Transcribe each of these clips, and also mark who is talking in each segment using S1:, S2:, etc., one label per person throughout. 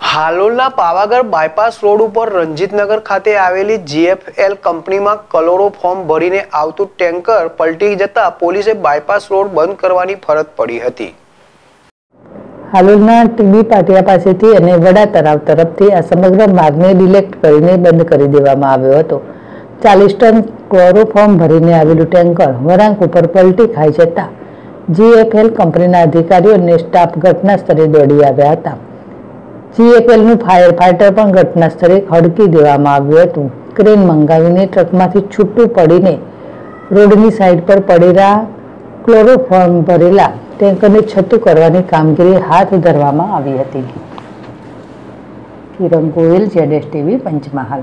S1: હાલોલના Pavagadh bypass road ઉપર રંજીતનગર ખાતે આવેલી જીએફએલ કંપનીમાં કલોરોફોર્મ ભરીને આવતું ટેન્કર પલટી જતા પોલીસે બાયપાસ રોડ બંધ કરવાની ફરજ પડી હતી.
S2: હાલોલના ટીબી પાટિયા પાસેથી અને વડા તળાવ તરફથી આ સમગ્ર માર્ગને ડિલેક્ટ કરીને બંધ કરી દેવામાં આવ્યો હતો. ચાલીસ ટન ક્લોરોફોર્મ ભરીને આવેલું ટેન્કર વરાંક ઉપર પલટી ખાઈ જતા જીએફએલ કંપનીના અધિકારીઓ અને સ્ટાફ ઘટના સ્થળે દોડી આવ્યા હતા. જીએફએલનું ફાયર ફાઈટર પણ ઘટના સ્થળે હડકી દેવામાં આવ્યું હતું. ક્રેન મંગાવીને ટ્રકમાંથી છૂટું પડીને રોડની સાઈડ પર પડેલા ક્લોરોફોર્મ ભરેલા ટેન્કરને છતું કરવાની કામગીરી હાથ ધરવામાં આવી હતી. કિરણ ગોયલ જેડેશ ટીવી, પંચમહાલ.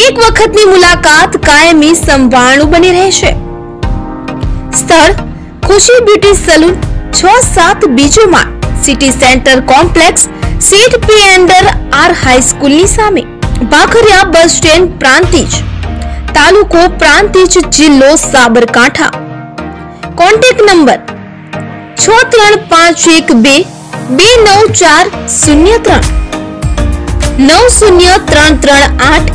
S3: એક વખતની મુલાકાત કાયમી સંભાળનું બની રહેશે. સ્થળ, ખુશી બ્યુટી સલૂન, છ સાત બીજો માળ સિટી સેન્ટર કોમ્પ્લેક્સ, સીટ પી એન્ડર આર હાઈસ્કૂલની સામે, ભાખરિયા બસ સ્ટેન્ડ પ્રાંતિજ, તાલુકો પ્રાંતિજ જિલ્લો સાબરકાંઠા. કોન્ટેક્ટ નંબર છ ત્રણ પાંચ એક બે બે નવ ચાર શૂન્ય ત્રણ, નવ શૂન્ય ત્રણ ત્રણ આઠ